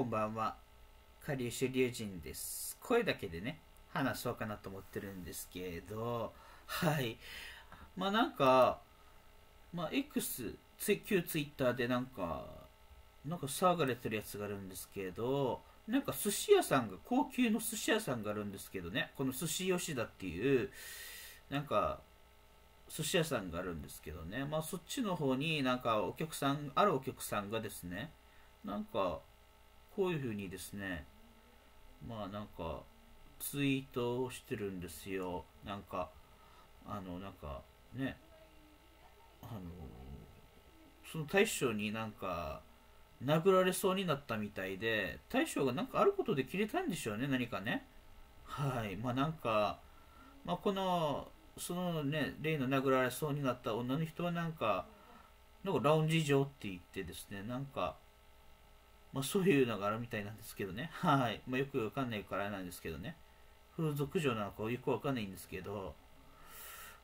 こんばんは。かりゆしりゅうじんです。声だけでね、話そうかなと思ってるんですけど、はい。まあなんか、まあ X、ツイ旧ツイッターでなんか、なんか騒がれてるやつがあるんですけど、なんか寿司屋さんが、高級の寿司屋さんがあるんですけどね、この寿司吉田っていう、なんか、寿司屋さんがあるんですけどね、まあそっちの方になんかお客さん、あるお客さんがですね、なんか、こういう風にですね、まあなんか、ツイートをしてるんですよ。なんか、あの、なんか、ね、あの、その大将になんか、殴られそうになったみたいで、大将がなんかあることで切れたんでしょうね、何かね。はい。まあなんか、まあこの、そのね、例の殴られそうになった女の人はなんか、なんかラウンジ上って言ってですね、なんか、まあそういうのがあるみたいなんですけどね。はい。まあよくわかんないからなんですけどね。風俗嬢なのかよくわかんないんですけど、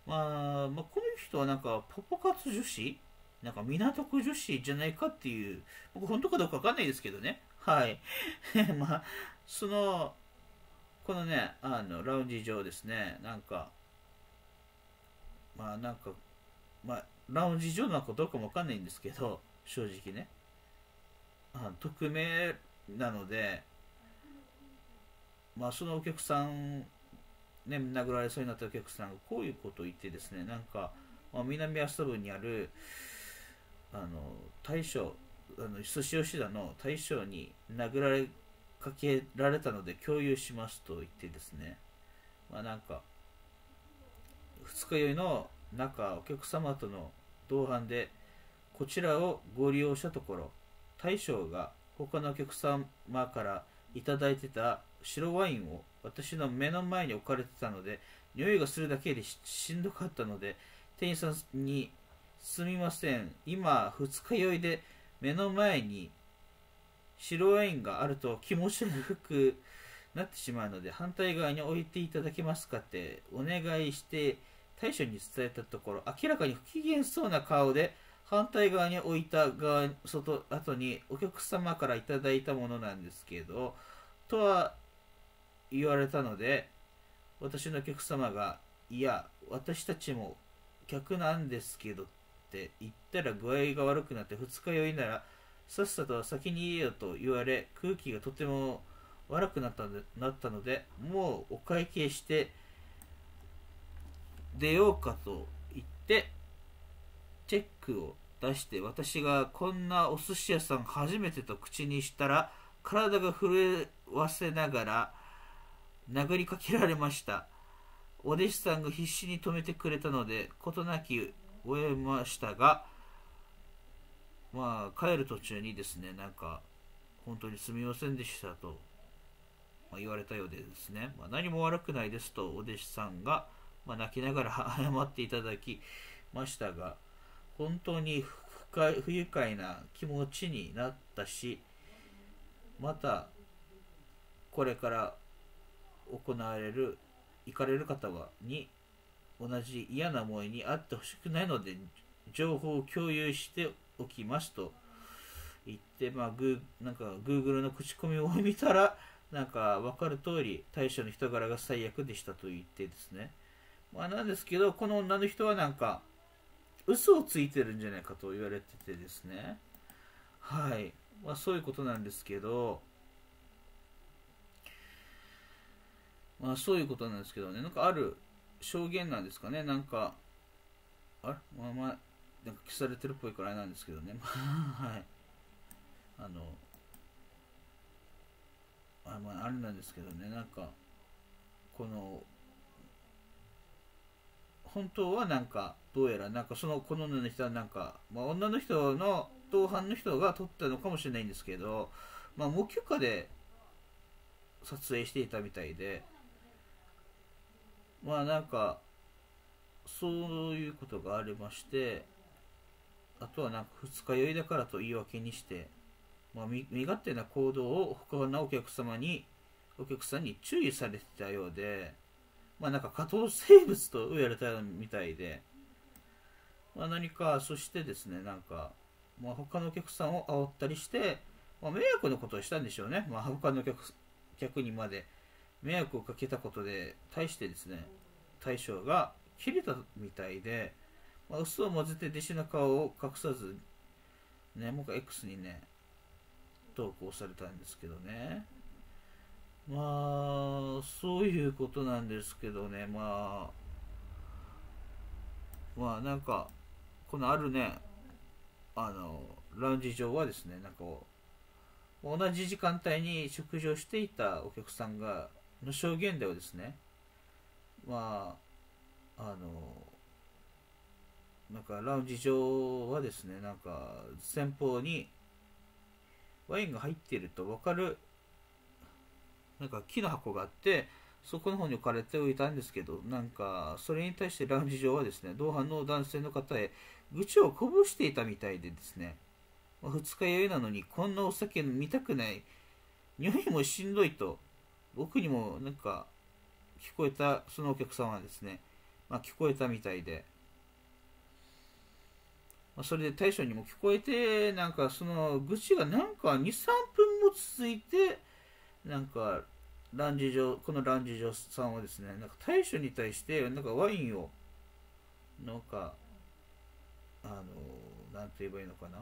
まあ、まあこの人はなんか、パパ活女子なんか港区女子じゃないかっていう、僕本当かどうかわかんないですけどね。はい。まあ、その、このね、あの、ラウンジ上ですね、なんか、まあなんか、まあ、ラウンジ上なのかどうかもわかんないんですけど、正直ね。あ匿名なので、まあそのお客さん、ね、殴られそうになったお客さんがこういうことを言ってですね、なんか、まあ、南阿蘇部にある、あの、大将、あの、寿司吉田の大将に殴られかけられたので共有しますと言ってですね、まあなんか、二日酔いの中、お客様との同伴で、こちらをご利用したところ、大将が他のお客様からいいてた白ワインを私の目の前に置かれてたので、匂いがするだけでしんどかったので、店員さんに、すみません、今、二日酔いで目の前に白ワインがあると気持ち悪くなってしまうので、反対側に置いていただけますかってお願いして、大将に伝えたところ、明らかに不機嫌そうな顔で、反対側に置いた側外後にお客様からいただいたものなんですけどとは言われたので私のお客様が「いや私たちも客なんですけど」って言ったら具合が悪くなって二日酔いならさっさと先に言えよと言われ空気がとても悪くなったでなったのでもうお会計して出ようかと言ってチェックを出して私がこんなお寿司屋さん初めてと口にしたら体が震わせながら殴りかけられました。お弟子さんが必死に止めてくれたので事なき終えましたがまあ帰る途中にですねなんか本当にすみませんでしたと、ま、言われたようでですね、まあ、何も悪くないですとお弟子さんが、まあ、泣きながら謝っていただきましたが本当に不不愉快な気持ちになったしまたこれから行われる行かれる方はに同じ嫌な思いにあってほしくないので情報を共有しておきますと言って、まあ、グなんか Google の口コミを見たらなんか分かる通り対象の人柄が最悪でしたと言ってですね、まあ、なんですけどこの女の人はなんか嘘をついてるんじゃないかと言われててですね。はい、まあ、そういうことなんですけど。まあそういうことなんですけどね。なんかある証言なんですかね。なんかあれ？まあまあなんか消されてるっぽいからあれなんですけどね。はい。あのあまああれなんですけどね。なんかこの本当はなんかどうやらなんかそのこの女の人はなんか、まあ、女の人の同伴の人が撮ったのかもしれないんですけど、まあ、無許可で撮影していたみたいでまあなんかそういうことがありましてあとはなんか二日酔いだからと言い訳にして、まあ、身勝手な行動を他のお客様にお客さんに注意されてたようでまあなんか下等生物と言われたみたいで、まあ何か、そしてですね、なんか、まあ他のお客さんを煽ったりして、まあ、迷惑のことをしたんでしょうね。まあ、他の客客にまで迷惑をかけたことで、対してですね、大将が切れたみたいで、まあ、嘘を混ぜて弟子の顔を隠さず、ね、もう X にね、投稿されたんですけどね。まあ、そういうことなんですけどね、まあ、まあなんか、このあるね、あの、ラウンジ上はですね、なんか同じ時間帯に食事をしていたお客さんが、の証言ではですね、まあ、あの、なんかラウンジ上はですね、なんか前方にワインが入っていると分かるなんか木の箱があってそこの方に置かれておいたんですけどなんかそれに対してラウンジ上はですね同伴の男性の方へ愚痴をこぼしていたみたいでですね二日酔いなのにこんなお酒飲みたくない匂いもしんどいと僕にもなんか聞こえたそのお客さんはですね、まあ、聞こえたみたいでまあ、それで大将にも聞こえて、なんかその愚痴がなんか2、3分も続いて、なんか、ランジ場、このランジ場さんはですね、なんか大将に対して、なんかワインを、なんか、あの、なんて言えばいいのかな？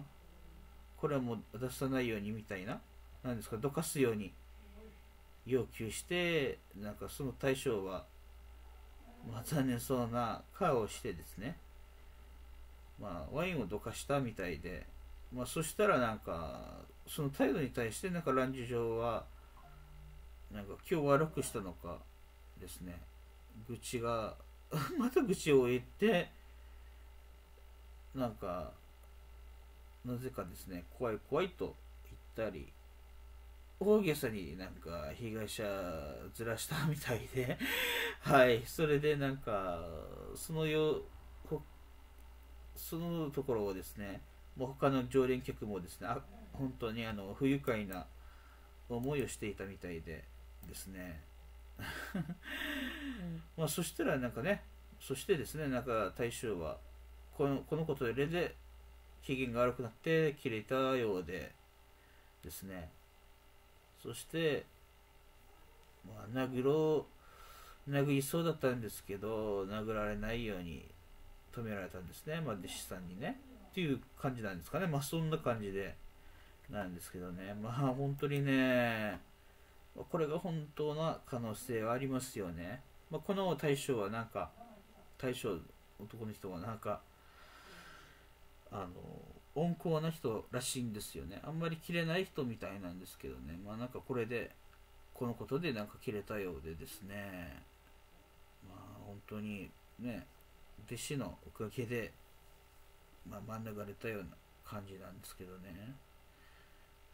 これはもう出さないようにみたいな、なんですか、どかすように要求して、なんかその大将は、まあ残念そうな顔をしてですね、まあ、ワインをどかしたみたいで、まあ、そしたらなんか、その態度に対してなんかランジ上は、なんか今日悪くしたのかですね、愚痴が、また愚痴を言って、なんか、なぜかですね、怖い怖いと言ったり、大げさになんか被害者ずらしたみたいで はい、それでなんか、そのよそのところをですね、もう他の常連客もですね、あ本当にあの不愉快な思いをしていたみたいでですね。まあそしたらなんかね、そしてですね、なんか大将はこのこのことでで機嫌が悪くなって切れたようでですね、そして、まあ、殴ろう、殴りそうだったんですけど、殴られないように止められたんですね、まあ、弟子さんにね。っていう感じなんですかね。まあそんな感じでなんですけどね。まあ本当にね、これが本当な可能性はありますよね。まあ、この大将はなんか、大将、男の人はなんか、あの、温厚な人らしいんですよね。あんまり切れない人みたいなんですけどね。まあなんかこれで、このことでなんか切れたようでですね。まあ本当にね、弟子のおかげで、まあ、真ん中れたような感じなんですけどね。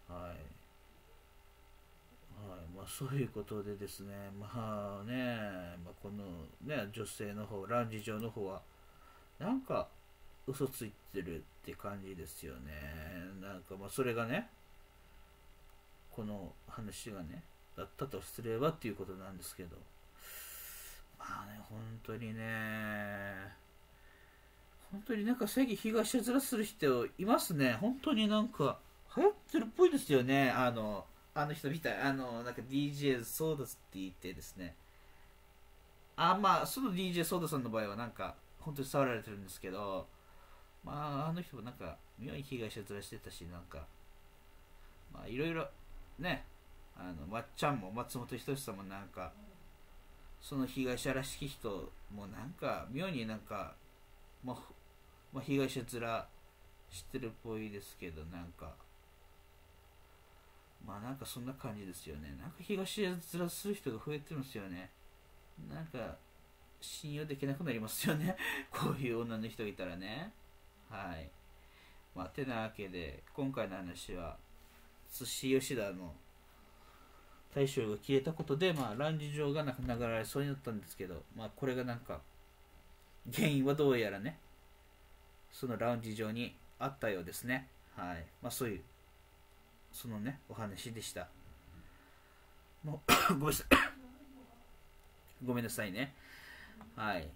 はい。はい、まあそういうことでですね、まあね、まあ、このね、女性の方、ランジ上の方は、なんか嘘ついてるって感じですよね。なんかまあそれがね、この話がね、だったとすればっていうことなんですけど、まあね、本当にね、本当になんか最近東面する人いますね。本当になんか流行ってるっぽいですよね。あの、あの人みたい。あの、なんか DJ ソーダスって言ってですね。あ、まあ、その DJ ソーダさんの場合はなんか本当に触られてるんですけど、まあ、あの人もなんか妙に被害者ずらしてたし、なんか、まあ、いろいろね、あの、まっちゃんも松本人志さんもなんか、その被害者らしき人もなんか妙になんか、まあ、まあ、被害者面知ってるっぽいですけど、なんか、まあなんかそんな感じですよね。なんか東面する人が増えてるんですよね。なんか、信用できなくなりますよね。こういう女の人いたらね。はい。まあ、てなわけで、今回の話は、寿司吉田の大将が消えたことで、まあ、ランジ場がなく流れそうになったんですけど、まあ、これがなんか、原因はどうやらね、そのラウンジ上にあったようですね。はい。まあそういう、そのね、お話でした。もう ごめんなさい。ごめんなさいね。はい。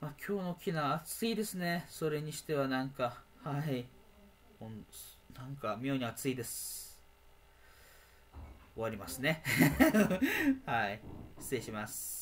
まあ今日の沖縄暑いですね。それにしてはなんか、はい。なんか妙に暑いです終わりますね はい失礼します